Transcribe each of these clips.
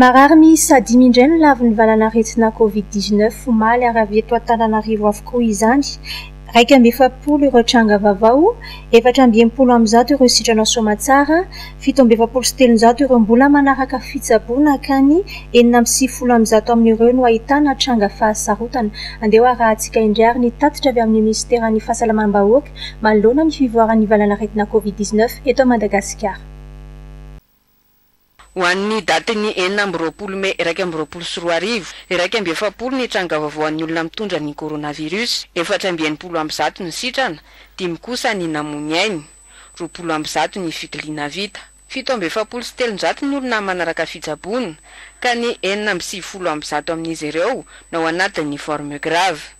Marary miisa dimy indray no lavin'ny valanaretina Covid dix neuf omaly ary avy eto Antananarivo avokoa izany. Iraika amby efapolo ireo tranga vaovao, efatra amby enimpolo amby zato ireo sitrana soamatsara, fito amby efapolo sy telonjato ireo mbola manaraka fitsaboana ka ny enina amby sivifolo amby zato amin'ireo no ahitana tranga fahasarotana. Andeha ho arahantsika indray ary ny tatitra avy amin'ny minisiteran'ny Fahasalamam-bahoaka manoloana ny fivoaran'ny valanaretina Covid dix neuf eto Madagasikara. Ho an'ny datin'ny enina amby roapolo mey iraika amby roapolo sy roa arivo, iraika amby efapolo ny tranga vaovaon'ny olona mitondra ny coronavirus, efatra amby enimpolo amby zato ny sitrana, dimy kosa ny namoy ny ainy. Roapolo amby zato ny fitiliana vita. Fito amby efapolo sy telonjato ny olona manaraka fitsaboana, ka ny enina amby sivifolo amby zato amin'izy ireo no ao anatin'ny forme grave.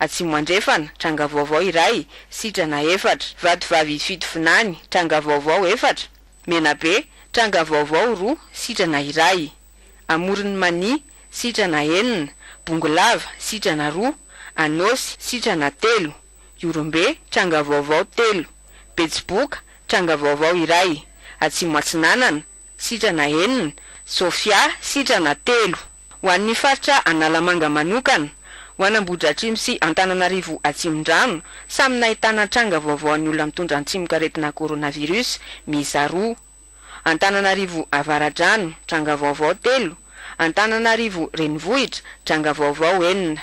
Atsimo Andrefana, tranga vaovao iray, sitrana efatra, Vatovavy Ifitovinany, tranga vaovao efatra, Menabe, tranga vaovao roa, sitrana iray, Amoron'i Mania, sitrana enina, Bongolava, sitrana roa, Anôsy, sitrana telo, Ihorombe, tranga vaovao telo, Betsiboka, tranga vaovao iray, Atsimo Atsinanana, sitrana enina, Sofia, sitrana telo. Ho an'ny faritra Analamanga manokana, ho an'Ambohidratrimo sy Antananarivo Atsimondrano, samy nahitana tranga vaovaon'ny olona mitondra an-tsimokaretina coronavirus miisa roa. Antananarivo Avaradrano, tranga vaovao telo, Antananarivo Renivohitra, tranga vaovao enina.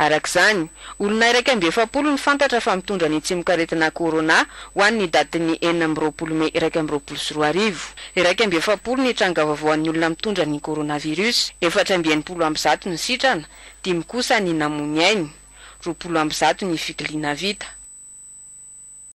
Araka izany, olona iraika amby efapolo no fantatra fa mitondra ny tsimokaretina Corona ho an' ny datin'ny enina amby roapolo mey iraika amby roapolo sy roa arivo. Iraika amby efapolo ny tranga vaovao an'ny olona mitondra ny coronavirus, efatra amby enimpolo amby zato ny sitrana, dimy kosa ny namoy ny ainy, roapolo amby zato ny fikiliana vita.